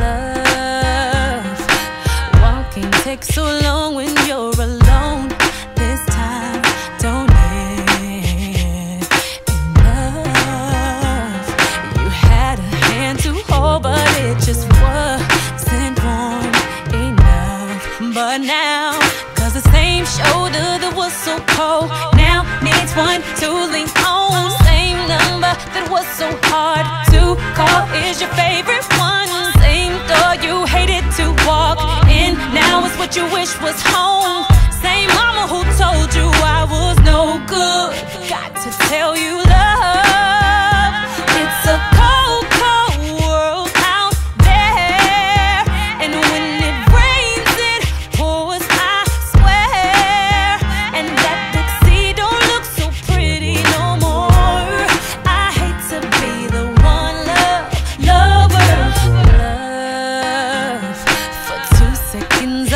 love. Walking takes so long when you're alone. This time, don't end Enough. You had a hand to hold, but it just wasn't warm enough. But now, cause the same shoulder that was so cold now needs one to lean on. Same number that was so hard to call is your favorite. What you wish was home. Same mama who told you I was no good. Got to tell you, love, it's a cold, cold world out there. And when it rains, it pours, I swear. And that big sea don't look so pretty no more. I hate to be the one love, lover, love. For two seconds,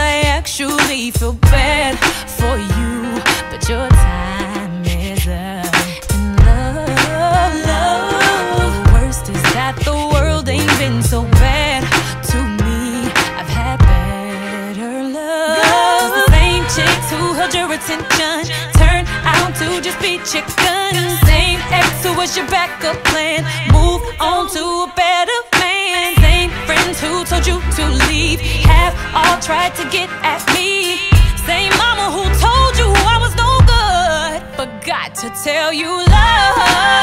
actually feel bad for you, but your time is up. And love, love. The worst is that the world ain't been so bad to me. I've had better love. Cause The same chicks who held your attention turned out to just be chickens. Same ex who was your backup plan. Move on to a better man. Same friends who told you to leave tried to get at me. Same mama who told you I was no good. Forgot to tell you, love.